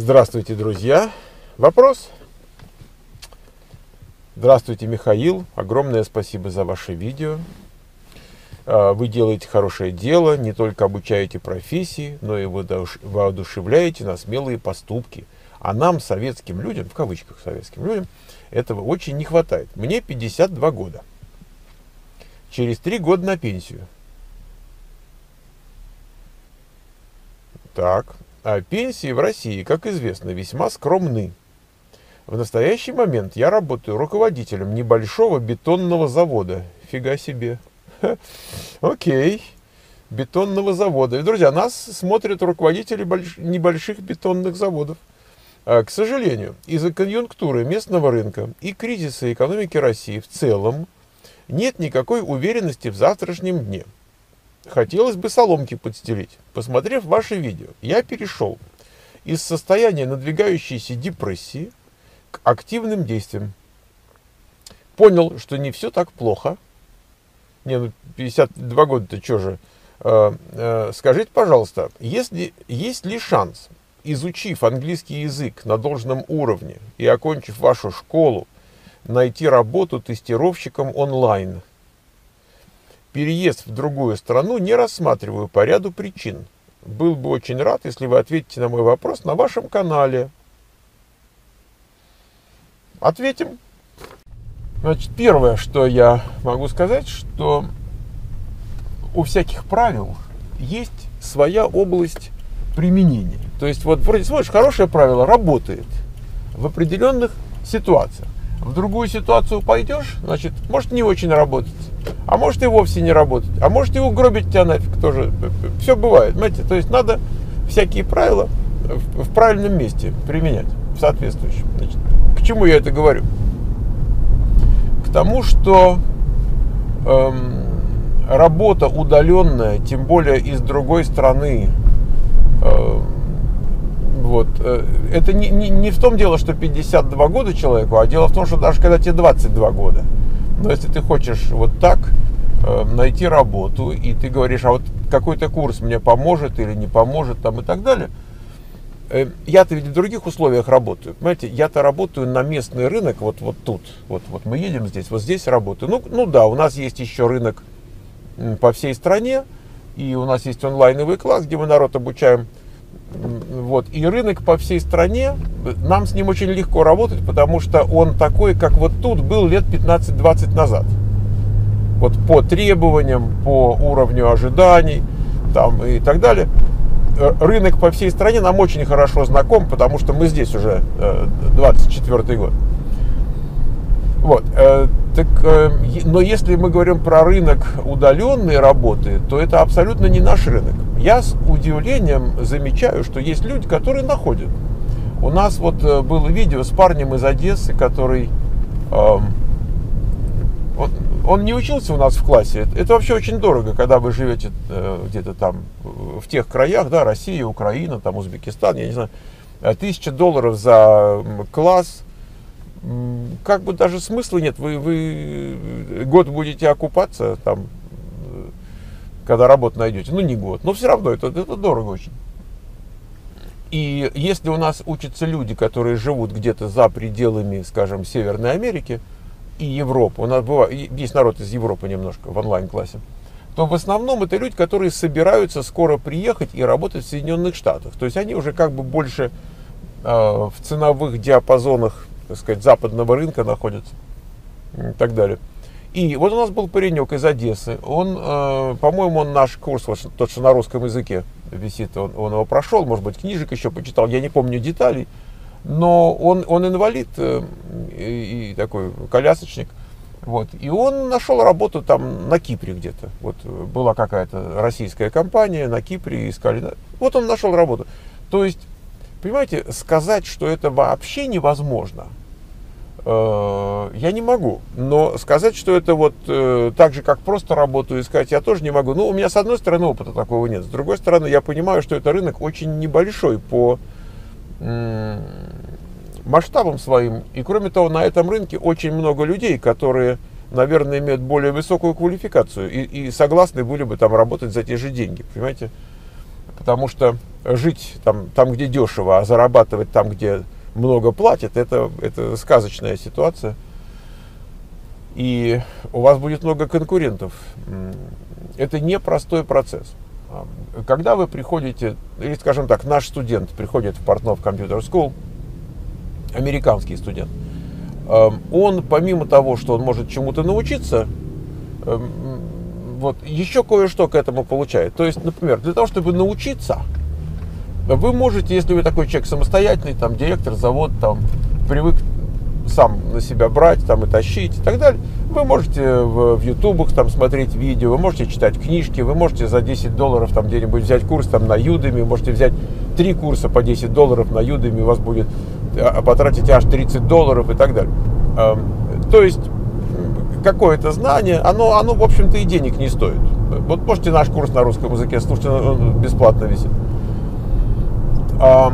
Здравствуйте, друзья. Вопрос? Здравствуйте, Михаил. Огромное спасибо за ваше видео. А, вы делаете хорошее дело, не только обучаете профессии, но и воодушевляете на смелые поступки. А нам, советским людям, в кавычках советским людям, этого очень не хватает. Мне 52 года. Через три года на пенсию. Так, а пенсии в России, как известно, весьма скромны. В настоящий момент я работаю руководителем небольшого бетонного завода. Фига себе. Окей. Бетонного завода. И, друзья, нас смотрят руководители больш... небольших бетонных заводов. А, к сожалению, из-за конъюнктуры местного рынка и кризиса экономики России в целом нет никакой уверенности в завтрашнем дне – хотелось бы соломки подстелить. Посмотрев ваше видео, я перешел из состояния надвигающейся депрессии к активным действиям. Понял, что не все так плохо. Не, ну 52 года-то что же. Э, э, скажите, пожалуйста, если, есть ли шанс, изучив английский язык на должном уровне и окончив вашу школу, найти работу тестировщиком онлайн – переезд в другую страну не рассматриваю по ряду причин. Был бы очень рад, если вы ответите на мой вопрос на вашем канале. Ответим. Значит, первое, что я могу сказать, что у всяких правил есть своя область применения. То есть, вот вроде смотришь, хорошее правило работает в определенных ситуациях. В другую ситуацию пойдешь, значит, может не очень работать а может и вовсе не работать, а может и угробить тебя нафиг тоже. Все бывает, понимаете? То есть надо всякие правила в, правильном месте применять, в соответствующем. Значит, к чему я это говорю? К тому, что эм, работа удаленная, тем более из другой страны, э, вот, это не, не, не в том дело, что 52 года человеку, а дело в том, что даже когда тебе 22 года – но если ты хочешь вот так э, найти работу, и ты говоришь, а вот какой-то курс мне поможет или не поможет, там и так далее, э, я-то ведь в других условиях работаю. Понимаете, я-то работаю на местный рынок, вот, вот тут. Вот, вот мы едем здесь, вот здесь работаю. Ну, ну да, у нас есть еще рынок по всей стране, и у нас есть онлайновый класс, где мы народ обучаем вот. И рынок по всей стране, нам с ним очень легко работать, потому что он такой, как вот тут был лет 15-20 назад. Вот по требованиям, по уровню ожиданий там, и так далее. Э, рынок по всей стране нам очень хорошо знаком, потому что мы здесь уже 24 э, год. Вот. Э, так, но если мы говорим про рынок удаленной работы, то это абсолютно не наш рынок я с удивлением замечаю, что есть люди, которые находят. У нас вот э, было видео с парнем из Одессы, который... Э, он, он не учился у нас в классе. Это вообще очень дорого, когда вы живете э, где-то там в тех краях, да, Россия, Украина, там Узбекистан, я не знаю, э, тысяча долларов за класс, как бы даже смысла нет. Вы, вы год будете окупаться, там когда работу найдете. Ну, не год, но все равно это, это дорого очень. И если у нас учатся люди, которые живут где-то за пределами, скажем, Северной Америки и Европы, у нас бывает, есть народ из Европы немножко в онлайн-классе, то в основном это люди, которые собираются скоро приехать и работать в Соединенных Штатах. То есть они уже как бы больше э, в ценовых диапазонах, так сказать, западного рынка находятся и так далее. И вот у нас был паренек из Одессы. Он, э, по-моему, он наш курс, вот, тот, что на русском языке висит, он, он его прошел, может быть, книжек еще почитал, я не помню деталей. Но он, он инвалид э, и, и такой колясочник. Вот. И он нашел работу там на Кипре где-то. Вот была какая-то российская компания на Кипре, искали. Вот он нашел работу. То есть, понимаете, сказать, что это вообще невозможно – Э, я не могу. Но сказать, что это вот э, так же, как просто работу искать, я тоже не могу. Ну, у меня, с одной стороны, опыта такого нет. С другой стороны, я понимаю, что это рынок очень небольшой по масштабам своим. И, кроме того, на этом рынке очень много людей, которые, наверное, имеют более высокую квалификацию и, и согласны были бы там работать за те же деньги. Понимаете? Потому что жить там, там, где дешево, а зарабатывать там, где много платят, это, это сказочная ситуация. И у вас будет много конкурентов. Это непростой процесс. А, когда вы приходите, или скажем так, наш студент приходит в Портнов Computer School, американский студент, эм, он помимо того, что он может чему-то научиться, эм, вот еще кое-что к этому получает. То есть, например, для того, чтобы научиться, вы можете, если вы такой человек самостоятельный, там, директор завод, там, привык сам на себя брать, там, и тащить и так далее, вы можете в, в ютубах там смотреть видео, вы можете читать книжки, вы можете за 10 долларов там где-нибудь взять курс там на Udemy, можете взять три курса по 10 долларов на Udemy, у вас будет а, потратить аж 30 долларов и так далее. То есть какое-то знание, оно, оно в общем-то, и денег не стоит. Вот можете наш курс на русском языке слушать, он бесплатно висит. А,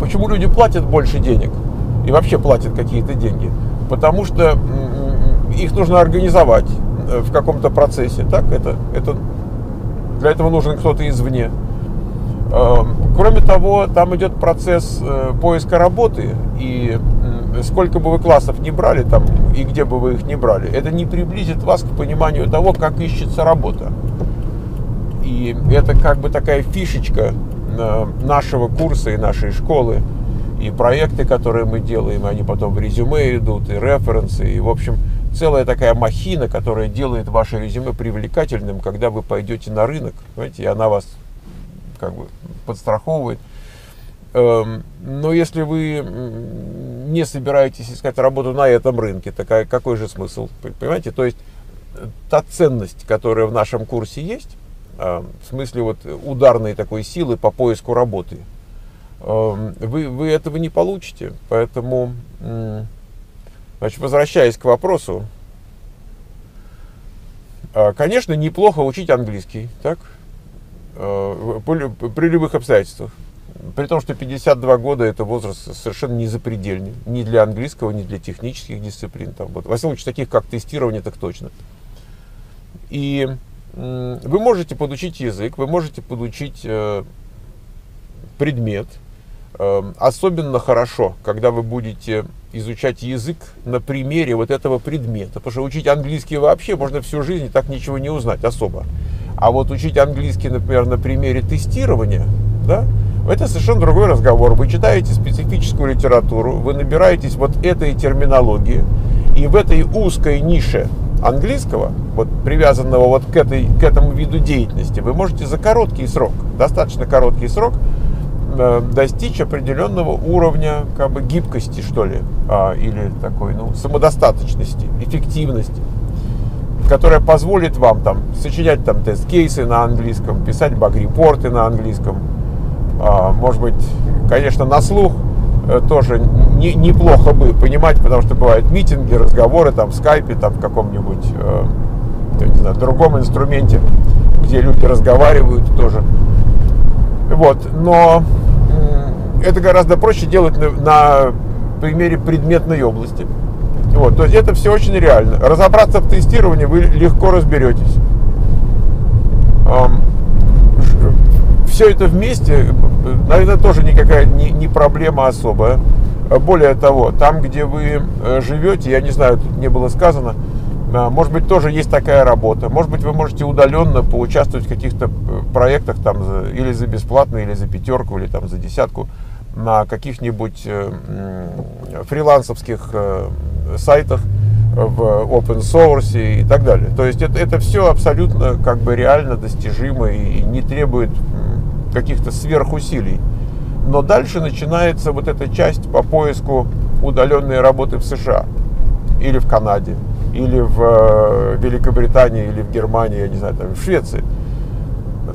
почему люди платят больше денег и вообще платят какие-то деньги? Потому что их нужно организовать э, в каком-то процессе. Так? Это, это, для этого нужен кто-то извне. Кроме того, там идет процесс э, поиска работы, и сколько бы вы классов не брали там, и где бы вы их не брали, это не приблизит вас к пониманию того, как ищется работа. И это как бы такая фишечка нашего курса и нашей школы, и проекты, которые мы делаем, они потом в резюме идут, и референсы, и, в общем, целая такая махина, которая делает ваше резюме привлекательным, когда вы пойдете на рынок, понимаете, и она вас как бы подстраховывает. Эм, но если вы не собираетесь искать работу на этом рынке, то какой же смысл? Понимаете? То есть э, та ценность, которая в нашем курсе есть, э, в смысле вот ударной такой силы по поиску работы, эм, вы, вы этого не получите. Поэтому, значит, возвращаясь к вопросу, э, конечно, неплохо учить английский, так? При любых обстоятельствах. При том, что 52 года это возраст совершенно не запредельный. Ни для английского, ни для технических дисциплин. Там, вот, во всяком случае, таких как тестирование, так точно. И вы можете подучить язык, вы можете подучить э, предмет. Э, особенно хорошо, когда вы будете изучать язык на примере вот этого предмета. Потому что учить английский вообще можно всю жизнь и так ничего не узнать особо. А вот учить английский, например, на примере тестирования, да, это совершенно другой разговор. Вы читаете специфическую литературу, вы набираетесь вот этой терминологии, и в этой узкой нише английского, вот привязанного вот к, этой, к этому виду деятельности, вы можете за короткий срок, достаточно короткий срок, э, достичь определенного уровня как бы гибкости, что ли, а, или такой, ну, самодостаточности, эффективности которая позволит вам там сочинять там тест-кейсы на английском, писать баг-репорты на английском. А, может быть, конечно, на слух тоже не, неплохо бы понимать, потому что бывают митинги, разговоры там в скайпе, там в каком-нибудь э, не знаю, другом инструменте, где люди разговаривают тоже. Вот, но это гораздо проще делать на, на примере предметной области. Вот, то есть это все очень реально. Разобраться в тестировании вы легко разберетесь. Все это вместе, наверное, тоже никакая не, не проблема особая. Более того, там, где вы э, живете, я не знаю, тут не было сказано, а, может быть, тоже есть такая работа. Может быть, вы можете удаленно поучаствовать в каких-то э, проектах там или за бесплатно, или за пятерку, или там за десятку на каких-нибудь э, фрилансовских сайтах в open source и так далее. То есть это, это все абсолютно как бы реально достижимо и не требует каких-то сверхусилий. Но дальше начинается вот эта часть по поиску удаленной работы в США или в Канаде, или в э, Великобритании, или в Германии, я не знаю, там, в Швеции.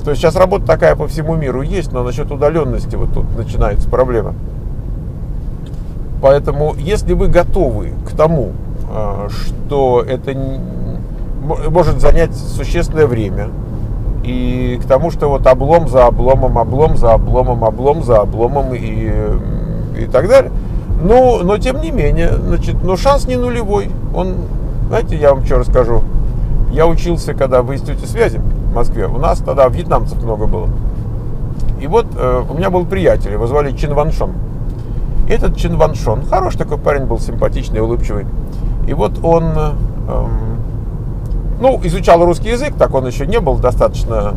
То есть сейчас работа такая по всему миру есть, но насчет удаленности вот тут начинается проблема. Поэтому, если вы готовы к тому, а, что это может занять существенное время, и к тому, что вот облом за обломом, облом за обломом, облом за обломом и, и так далее. Ну, но тем не менее, значит, но шанс не нулевой. Он, знаете, я вам что расскажу. Я учился, когда в институте связи в Москве. У нас тогда вьетнамцев много было. И вот э, у меня был приятель, его звали Чин Ван Шон. Этот Чин Ван Шон, хороший такой парень был, симпатичный, улыбчивый. И вот он, э, э, ну, изучал русский язык, так он еще не был достаточно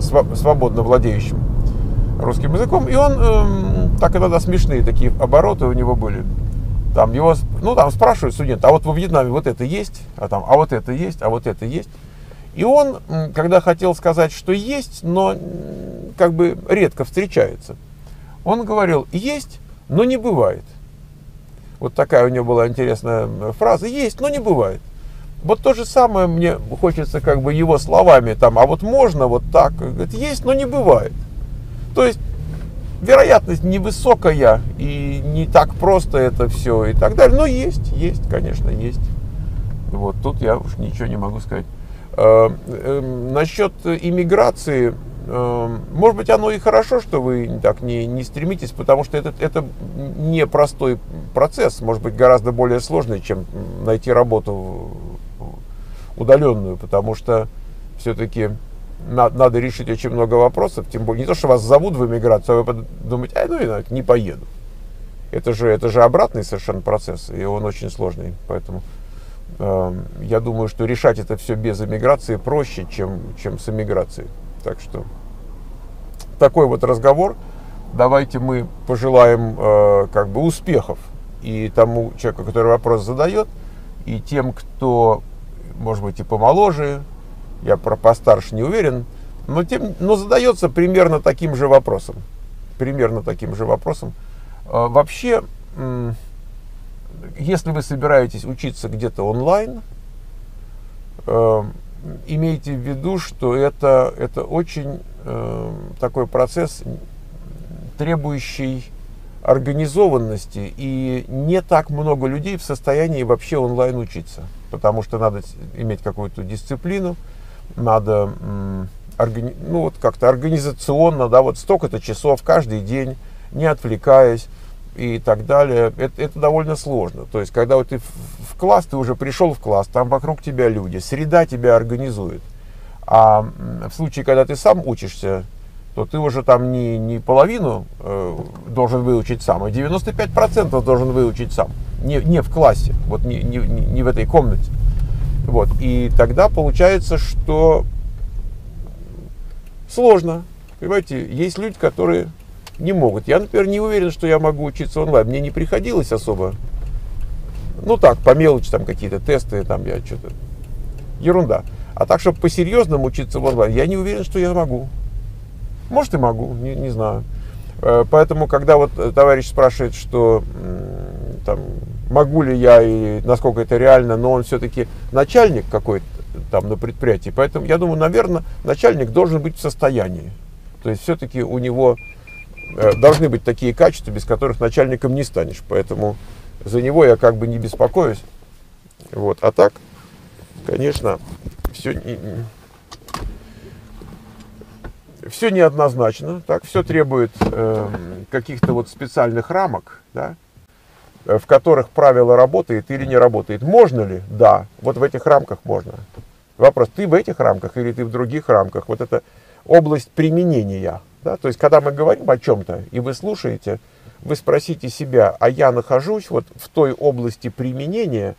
э, свободно владеющим русским языком. И он, э, так иногда смешные такие обороты у него были. Там его, ну, там спрашивают студент, а вот во Вьетнаме вот это есть, а там, а вот это есть, а вот это есть. И он, когда хотел сказать, что есть, но как бы редко встречается, он говорил, есть, но не бывает. Вот такая у него была интересная фраза, есть, но не бывает. Вот то же самое мне хочется как бы его словами, там, а вот можно вот так, говорит, есть, но не бывает. То есть вероятность невысокая и не так просто это все и так далее, но есть, есть, конечно, есть. Вот тут я уж ничего не могу сказать. Э, эм, насчет иммиграции, эм, может быть, оно и хорошо, что вы так не, не стремитесь, потому что это, это не простой процесс, может быть, гораздо более сложный, чем найти работу удаленную, потому что все-таки надо, решить очень много вопросов, тем более не то, что вас зовут в эмиграцию, а вы думаете, а ну и не поеду. Это же, это же обратный совершенно процесс, и он очень сложный, поэтому Эм, я думаю, что решать это все без эмиграции проще, чем, чем с эмиграцией. Так что такой вот разговор. Давайте мы пожелаем э, как бы успехов и тому человеку, который вопрос задает, и тем, кто, может быть, и помоложе, я про постарше не уверен, но, тем, но задается примерно таким же вопросом. Примерно таким же вопросом. Э, вообще, если вы собираетесь учиться где-то онлайн, э, имейте в виду, что это, это очень э, такой процесс, требующий организованности, и не так много людей в состоянии вообще онлайн учиться, потому что надо иметь какую-то дисциплину, надо ну, вот как-то организационно, да, вот столько-то часов каждый день, не отвлекаясь, и так далее, это, это довольно сложно. То есть, когда вот ты в класс, ты уже пришел в класс, там вокруг тебя люди, среда тебя организует. А в случае, когда ты сам учишься, то ты уже там не, не половину э, должен выучить сам, а 95% должен выучить сам. Не, не в классе, вот не, не, не в этой комнате. Вот. И тогда получается, что сложно. Понимаете, есть люди, которые не могут. Я, например, не уверен, что я могу учиться онлайн. Мне не приходилось особо. Ну так, по мелочи, там какие-то тесты, там я что-то. Ерунда. А так, чтобы по-серьезному учиться в онлайн, я не уверен, что я могу. Может и могу, не, не знаю. Э, поэтому, когда вот товарищ спрашивает, что там, могу ли я и насколько это реально, но он все-таки начальник какой-то там на предприятии, поэтому я думаю, наверное, начальник должен быть в состоянии. То есть все-таки у него Э, должны быть такие качества, без которых начальником не станешь. Поэтому за него я как бы не беспокоюсь. Вот. А так, конечно, все, все неоднозначно. Так, все требует э, каких-то вот специальных рамок, да, э, в которых правило работает или не работает. Можно ли? Да. Вот в этих рамках можно. Вопрос, ты в этих рамках или ты в других рамках? Вот это область применения. Да? То есть, когда мы говорим о чем-то, и вы слушаете, вы спросите себя, а я нахожусь вот в той области применения,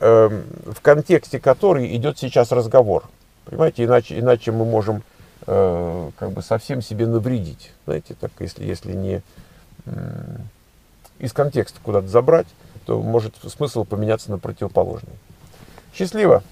э, в контексте которой идет сейчас разговор. Понимаете, иначе, иначе мы можем э, как бы совсем себе навредить. Знаете, так, если, если не из контекста куда-то забрать, то может смысл поменяться на противоположный. Счастливо!